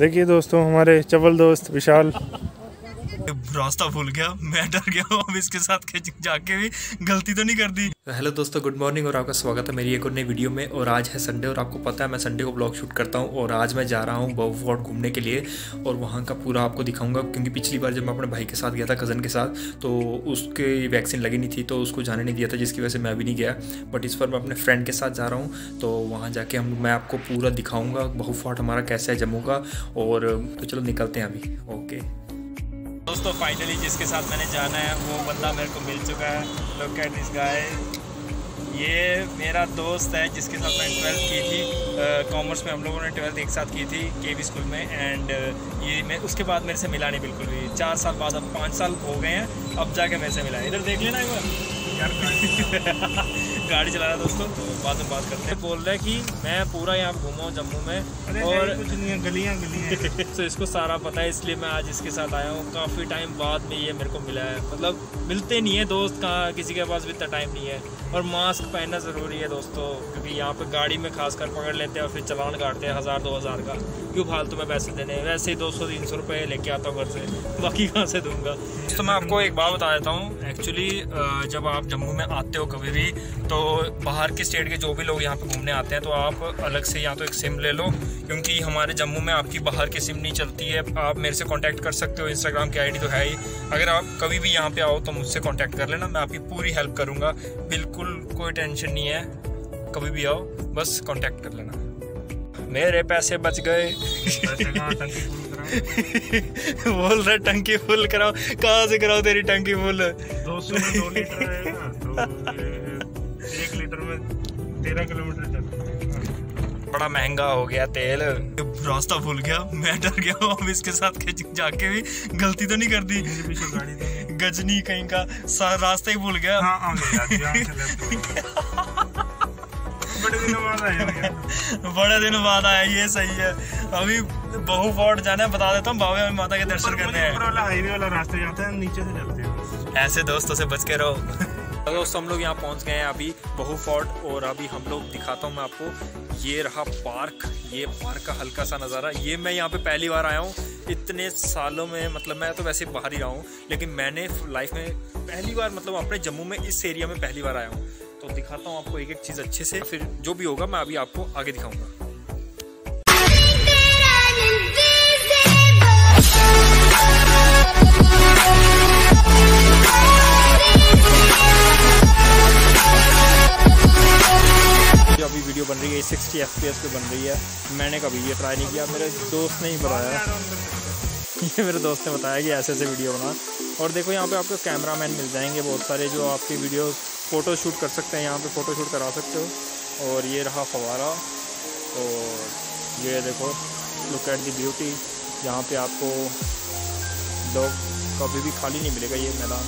देखिए दोस्तों हमारे चवल दोस्त विशाल रास्ता भूल गया, मैं डर गया हूँ, अब इसके साथ जाके भी गलती तो नहीं कर दी। हेलो दोस्तों, गुड मॉर्निंग और आपका स्वागत है मेरी एक और नई वीडियो में। और आज है संडे और आपको पता है मैं संडे को ब्लॉग शूट करता हूँ और आज मैं जा रहा हूँ बहु फोर्ट घूमने के लिए और वहाँ का पूरा आपको दिखाऊँगा क्योंकि पिछली बार जब मैं अपने भाई के साथ गया था कज़न के साथ तो उसके वैक्सीन लगी नहीं थी तो उसको जाने नहीं दिया था, जिसकी वजह से मैं भी नहीं गया। बट इस बार मैं अपने फ्रेंड के साथ जा रहा हूँ तो वहाँ जाके हम, मैं आपको पूरा दिखाऊँगा बहु फोर्ट हमारा कैसा है जम्मू का। और तो चलो निकलते हैं अभी ओके दोस्तों फाइनली जिसके साथ मैंने जाना है वो बंदा मेरे को मिल चुका है। लुक एट दिस गाय ये मेरा दोस्त है जिसके साथ मैंने ट्वेल्थ की थी। कॉमर्स में हम लोगों ने ट्वेल्थ एक साथ की थी के वी स्कूल में। एंड ये मैं उसके बाद मेरे से मिला नहीं बिल्कुल भी। चार साल बाद अब पाँच साल हो गए हैं अब जाके मेरे से मिला इधर देख लेना एक बार। गाड़ी चला रहा है दोस्तों तो बाद में बात करते हैं। बोल रहा है कि मैं पूरा यहाँ घूमा हूँ जम्मू में और कुछ नहीं है गलियाँ गलियाँ तो इसको सारा पता है इसलिए मैं आज इसके साथ आया हूँ। काफ़ी टाइम बाद में ये मेरे को मिला है। मतलब मिलते नहीं है दोस्त कहाँ किसी के पास भी इतना टाइम नहीं है। और मास्क पहनना ज़रूरी है दोस्तों क्योंकि यहाँ पे गाड़ी में खास कर पकड़ लेते हैं और फिर चलान काटते हैं हज़ार दो हज़ार का। क्यों फालतू में पैसे देने वैसे ही दो सौ तीन सौ रुपये लेके आता हूँ घर से। बाकी कहाँ से दूँगा? तो मैं आपको एक बात बता देता हूँ। एक्चुअली जब आप जम्मू में आते हो कभी भी तो बाहर के स्टेट के जो भी लोग यहाँ पे घूमने आते हैं तो आप अलग से या तो एक सिम ले लो, क्योंकि हमारे जम्मू में आपकी बाहर की सिम नहीं चलती है। आप मेरे से कांटेक्ट कर सकते हो इंस्टाग्राम की आईडी तो है ही। अगर आप कभी भी यहाँ पे आओ तो मुझसे कांटेक्ट कर लेना, मैं आपकी पूरी हेल्प करूँगा। बिल्कुल कोई टेंशन नहीं है, कभी भी आओ, बस कॉन्टैक्ट कर लेना। मेरे पैसे बच गए। बोल रहे, टंकी फुल कराओ, कहाँ से कराओ तेरी टंकी फुल दो सौ दो लीटर है ना तो एक लीटर में तेरह किलोमीटर बड़ा महँगा हो गया तेल। रास्ता भूल गया। मैं डर गया हूँ। अब इसके साथ जाके भी गलती तो नहीं कर दी। गजनी कहीं का रास्ता ही भूल गया। हाँ, बड़े दिनों बाद आया बड़े दिनों बाद आया। ये सही है। अभी बहु फोर्ट जाना है बता देता हूँ। बाबा माता के दर्शन करने हैं। हाईवे वाला रास्ता जाता है नीचे से चलते हैं। ऐसे दोस्तों से बच के रहो। तो दोस्तों, हम लोग यहाँ पहुँच गए हैं अभी बहु फोर्ट और अभी हम लोग दिखाता हूँ मैं आपको, ये रहा पार्क, ये पार्क का हल्का सा नज़ारा। ये मैं यहाँ पे पहली बार आया हूँ, इतने सालों में मतलब मैं तो वैसे बाहर ही रहा हूँ, लेकिन मैंने लाइफ में पहली बार मतलब अपने जम्मू में इस एरिया में पहली बार आया हूँ। तो दिखाता हूँ आपको एक एक चीज़ अच्छे से, फिर जो भी होगा मैं अभी आपको आगे दिखाऊँगा। बन रही है, सिक्सटी एफ़ पी एस पे बन रही है। मैंने कभी ये ट्राई नहीं किया, मेरे दोस्त ने ही बताया। ये मेरे दोस्त ने बताया कि ऐसे ऐसे वीडियो बना। और देखो, यहाँ पे आपको कैमरा मैन मिल जाएँगे बहुत सारे जो आपकी वीडियो फ़ोटो शूट कर सकते हैं, यहाँ पे फ़ोटो शूट करा सकते हो। और ये रहा फवारा। और ये देखो लुक एट दी ब्यूटी यहाँ पे आपको लोग कभी भी खाली नहीं मिलेगा ये मैदान।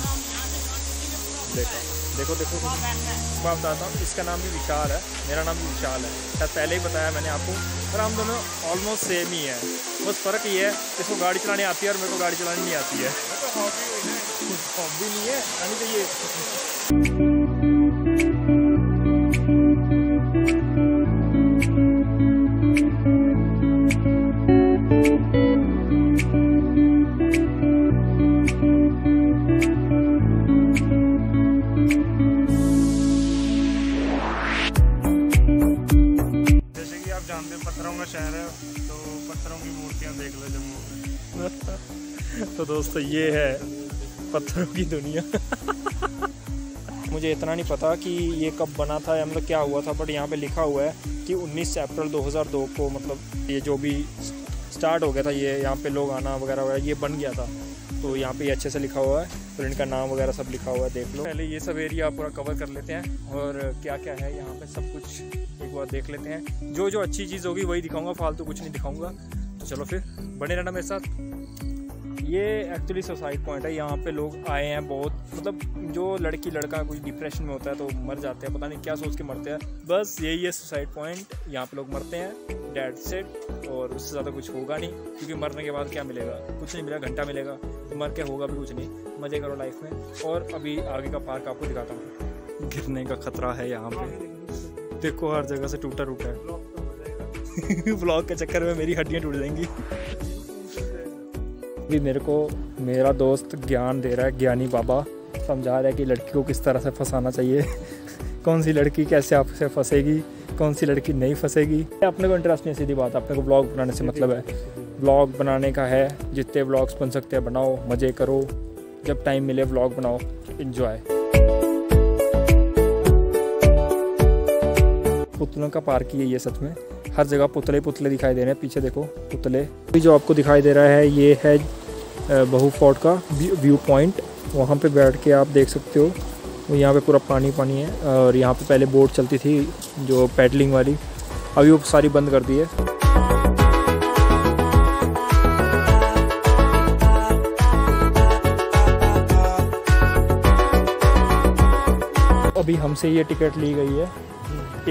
देखो। देखो देखो। मैं बताता हूँ इसका नाम भी विशाल है मेरा नाम भी विशाल है। शायद पहले ही बताया मैंने आपको पर हम दोनों ऑलमोस्ट सेम ही है। बस फ़र्क ये है इसको गाड़ी चलानी आती है और मेरे को गाड़ी चलानी नहीं आती है। हॉबी नहीं है यानी तो तो दोस्तों, ये है पत्थरों की दुनिया। मुझे इतना नहीं पता कि ये कब बना था या मतलब क्या हुआ था बट यहाँ पे लिखा हुआ है कि 19 अप्रैल 2002 को मतलब ये जो भी स्टार्ट हो गया था, ये यहाँ पे लोग आना वगैरह वगैरह, ये बन गया था। तो यहाँ पे अच्छे से लिखा हुआ है तो इनका नाम वगैरह सब लिखा हुआ है, देख लो। पहले ये सब एरिया पूरा कवर कर लेते हैं, और क्या क्या है यहाँ पे सब कुछ एक बार देख लेते हैं। जो जो अच्छी चीज़ होगी वही दिखाऊँगा, फालतू तो कुछ नहीं दिखाऊँगा। तो चलो फिर, बने रहना मेरे साथ। ये एक्चुअली सुसाइड पॉइंट है। यहाँ पे लोग आए हैं बहुत। मतलब जो लड़की, लड़का कुछ डिप्रेशन में होता है तो मर जाते हैं। पता नहीं क्या सोच के मरते हैं। बस यही है सुसाइड पॉइंट यहाँ पे लोग मरते हैं। डेड सेट और उससे ज़्यादा कुछ होगा नहीं। क्योंकि मरने के बाद क्या मिलेगा? कुछ नहीं मिलेगा। घंटा मिलेगा। मर के होगा भी कुछ नहीं। मज़े करो लाइफ में। और अभी आगे का पार्क आपको दिखाता हूँ। गिरने का खतरा है यहाँ पे। देखो हर जगह से टूटा टूटा है। ब्लॉग के चक्कर में मेरी हड्डियाँ टूट जाएँगी। अभी मेरे को मेरा दोस्त ज्ञान दे रहा है ज्ञानी बाबा समझा रहा है कि लड़की को किस तरह से फंसाना चाहिए। कौन सी लड़की कैसे आपसे फंसेगी कौन सी लड़की नहीं फंसेगी। अपने को इंटरेस्ट नहीं सीधी बात अपने को ब्लॉग बनाने से मतलब है। ब्लॉग बनाने का है जितने ब्लॉग्स बन सकते हैं बनाओ मज़े करो। जब टाइम मिले ब्लॉग बनाओ इन्जॉय पुतलों का पार्क ही है ये सच में। हर जगह पुतले पुतले दिखाई दे रहे हैं पीछे देखो पुतले। जो आपको दिखाई दे रहा है ये है बहु फोर्ट का व्यू पॉइंट वहाँ पे बैठ के आप देख सकते हो। यहाँ पे पूरा पानी पानी है और यहाँ पे पहले बोट चलती थी जो पैडलिंग वाली। अभी वो सारी बंद कर दी है। अभी हमसे ये टिकट ली गई है।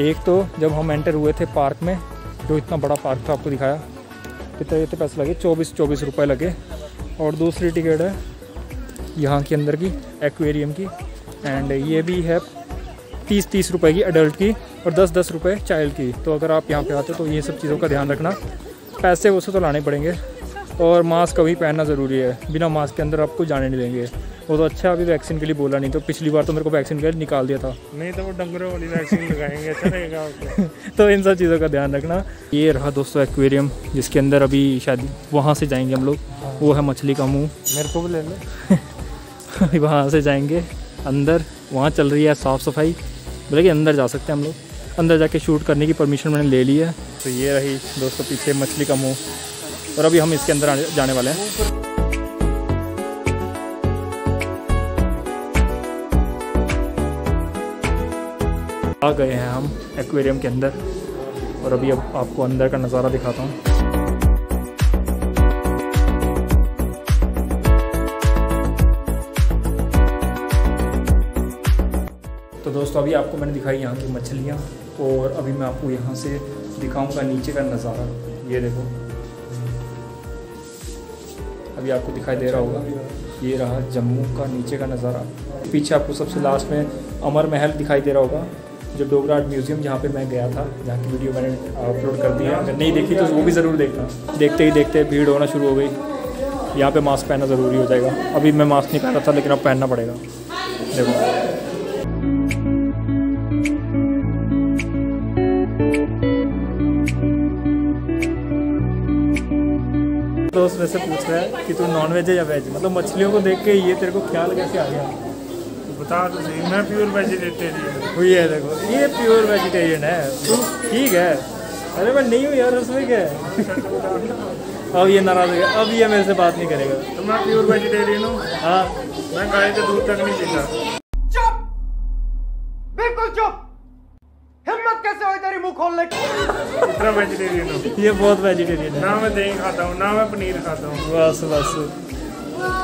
एक तो जब हम एंटर हुए थे पार्क में, जो इतना बड़ा पार्क था आपको दिखाया, कितने कितने पैसे लगे? चौबीस चौबीस रुपये लगे। और दूसरी टिकट है यहाँ के अंदर की, एक्वेरियम की। एंड ये भी है तीस तीस रुपए की अडल्ट की और दस दस रुपये चाइल्ड की। तो अगर आप यहाँ पे आते हो तो ये सब चीज़ों का ध्यान रखना। पैसे वैसे तो लाने पड़ेंगे। और मास्क कभी पहनना ज़रूरी है। बिना मास्क के अंदर आपको जाने नहीं देंगे। वो तो अच्छा अभी वैक्सीन के लिए बोला नहीं तो पिछली बार तो मेरे को वैक्सीन के लिए निकाल दिया था। नहीं तो वो डंगरों वाली वैक्सीन लगाएँगे अच्छा रहेगा तो इन सब चीज़ों का ध्यान रखना। ये रहा दोस्तों एक्वेरियम जिसके अंदर अभी शायद वहाँ से जाएँगे हम लोग। वो है मछली का मुँह। मेरे को भी ले लो। अभी वहाँ से जाएँगे अंदर। वहाँ चल रही है साफ़ सफ़ाई। बोले कि अंदर जा सकते हैं हम लोग। अंदर जाके शूट करने की परमिशन मैंने ले ली है। तो ये रही दोस्तों पीछे मछली का मुँह। और अभी हम इसके अंदर जाने वाले हैं। आ गए हैं हम एक्वेरियम के अंदर। और अभी अब आपको अंदर का नज़ारा दिखाता हूँ। तो दोस्तों, अभी आपको मैंने दिखाई यहाँ की मछलियाँ, और अभी मैं आपको यहाँ से दिखाऊँगा नीचे का नज़ारा। ये देखो। अभी आपको दिखाई दे रहा होगा, ये रहा जम्मू का नीचे का नज़ारा। पीछे आपको सबसे लास्ट में अमर महल दिखाई दे रहा होगा। जो डोगरा आर्ट म्यूज़ियम जहाँ पे मैं गया था, जहाँ की वीडियो मैंने अपलोड कर दी है। अगर नहीं देखी तो वो भी ज़रूर देखना। देखते ही देखते भीड़ होना शुरू हो गई। यहाँ पे मास्क पहनना ज़रूरी हो जाएगा। अभी मैं मास्क नहीं पहन था, लेकिन अब पहनना पड़ेगा। देखो। दोस्त वैसे पूछ रहा है कि तू नॉन वेज है या वेज? मतलब मछलियों को देख के ये तेरे को ख्याल कैसे आ गया? बता तो सही मैं प्योर वेजिटेरियन हूँ। ये देखो ये प्योर वेजिटेरियन है तो ठीक है। अरे मैं नहीं हूँ यार उसमें क्या अब ये नाराज़ हो गया अब ये मेरे से बात नहीं करेगा। तो मैं प्योर वेजिटेरियन हूँ। हाँ। मैं गाय के दूध तक नहीं पीता। चुप! बिल्कुल चुप! हिम्मत कैसे हुई तेरी मुँह खोलने की? इतना वेजिटेरियन हूँ। ये बहुत वेजिटेरियन है। ना मैं दही खाता हूँ ना मैं पनीर खाता हूँ। बस बस।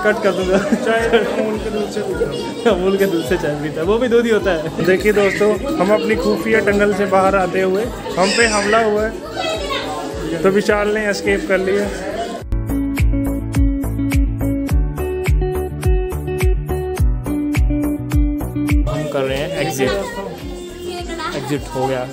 कट कर दूँगा। चाय अमूल के दूध से पीता हूँ। के दूध से चाय पीता है। वो भी दूध ही होता है। देखिए दोस्तों हम अपनी खुफिया टंगल से बाहर आते हुए हम पे हमला हुआ है। तो विशाल ने एस्केप कर लिया। हम कर रहे हैं एग्जिट एग्जिट हो गया।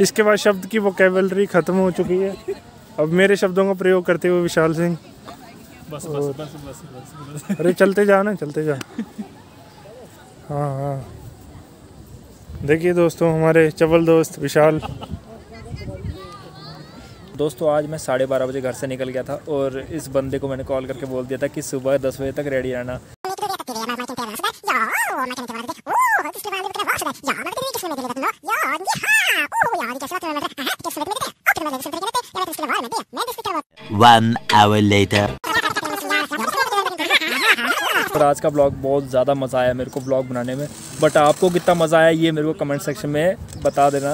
इसके बाद शब्द की वोकेबलरी खत्म हो चुकी है। अब मेरे शब्दों का प्रयोग करते हुए विशाल सिंह। बस बस बस बस बस अरे चलते जा ना चलते जा। हाँ हाँ। देखिए दोस्तों हमारे चवल दोस्त विशाल। दोस्तों आज मैं साढ़े बारह बजे घर से निकल गया था और इस बंदे को मैंने कॉल करके बोल दिया था कि सुबह दस बजे तक रेडी रहना। One hour later. और आज का ब्लॉग बहुत ज़्यादा मज़ा आया मेरे को ब्लॉग बनाने में। बट आपको कितना मज़ा आया ये मेरे को कमेंट सेक्शन में बता देना।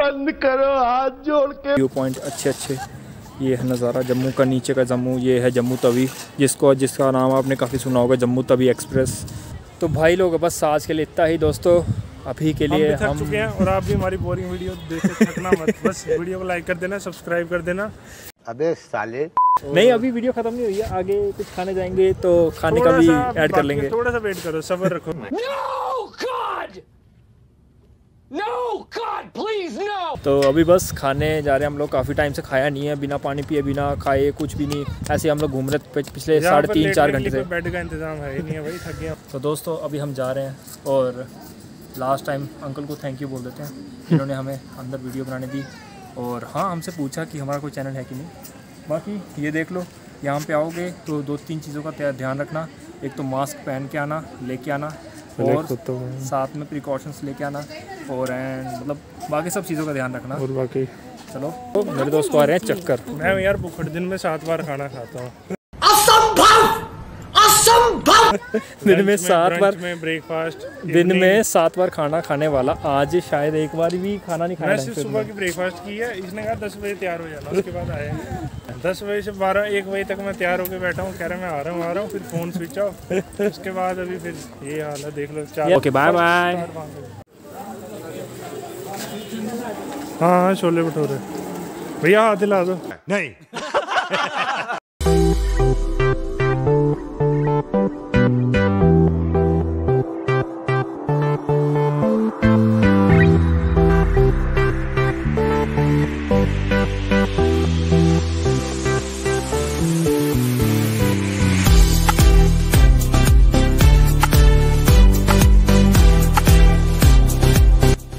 बंद करो हाथ जोड़ के। व्यू पॉइंट अच्छे अच्छे। ये है नज़ारा जम्मू का नीचे का जम्मू ये है जम्मू तवी। जिसको जिसका नाम आपने काफ़ी सुना होगा जम्मू तवी एक्सप्रेस। तो भाई लोग बस आज के लिए इतना ही दोस्तों। अभी के लिए हम, थक हम चुके हैं और आप भी हमारी बोरिंग वीडियो देख थकना मत। बस वीडियो को लाइक कर देना सब्सक्राइब कर देना। अबे साले। नहीं अभी वीडियो खत्म नहीं हुई है। आगे कुछ खाने जाएँगे तो खाने का भी ऐड कर लेंगे। थोड़ा सा वेट करो सबर रखो। तो अभी बस खाने जा रहे हैं हम लोग। काफ़ी टाइम से खाया नहीं है बिना पानी पिए बिना खाए कुछ भी नहीं। ऐसे हम लोग घूम रहे थे पिछले साढ़े तीन चार घंटे से। बेड का इंतज़ाम है ही नहीं है भाई थक गया तो दोस्तों अभी हम जा रहे हैं और लास्ट टाइम अंकल को थैंक यू बोल देते हैं। जिन्होंने हमें अंदर वीडियो बनाने दी। और हाँ हमसे पूछा कि हमारा कोई चैनल है कि नहीं। बाकी ये देख लो यहाँ पे आओगे तो दो तीन चीज़ों का ध्यान रखना। एक तो मास्क पहन के आना लेके आना। और तो साथ में प्रिकॉशंस लेके आना। और एंड मतलब बाकी सब चीज़ों का ध्यान रखना। और बाकी चलो। तो मेरे दोस्त को आ रहे हैं चक्कर। मैं यार बुखड़ दिन में सात बार खाना खाता हूँ। दिन में सात बार में ब्रेकफास्ट दिन में सात बार खाना खाने वाला आज शायद एक बार भी खाना नहीं खाया मैं सुबह की ब्रेकफास्ट की है इसने कहा दस बजे तैयार हो जाना उसके बाद आया दस बजे से बारह एक बजे तक मैं तैयार होकर बैठा हूँ कह रहा मैं आ रहा हूँ आ रहा हूँ फिर फ़ोन स्विच ऑफ़ उसके बाद अभी फिर ये हाल है देख लो चार ओके बाय बाय। हाँ हाँ छोले भटूरे। भैया हाथ हिला दो।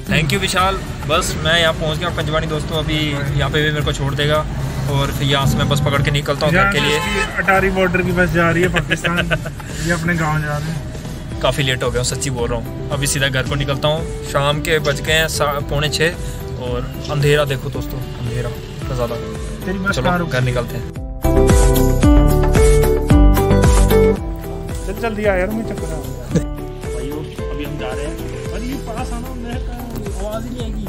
थैंक यू विशाल बस मैं यहाँ पहुँच गया पंजवानी दोस्तों अभी यहाँ पे भी मेरे को छोड़ देगा और फिर यहाँ से मैं बस पकड़ के निकलता हूँ घर के लिए। अटारी बॉर्डर की बस जा रही है पाकिस्तान। ये अपने गाँव जा रहे हैं। काफ़ी लेट हो गया हूँ सच्ची बोल रहा हूँ। अभी सीधा घर को निकलता हूँ। शाम के बज गए हैं पौने छः और अंधेरा देखो दोस्तों अंधेरा इतना ज़्यादा। चलो घर निकलते हैं। चल जल्दी आ यार मैं चक्कर आ भाइयों अभी हम जा रहे हैं। अरे ये पास आना मैं आवाज़ नहीं आएगी।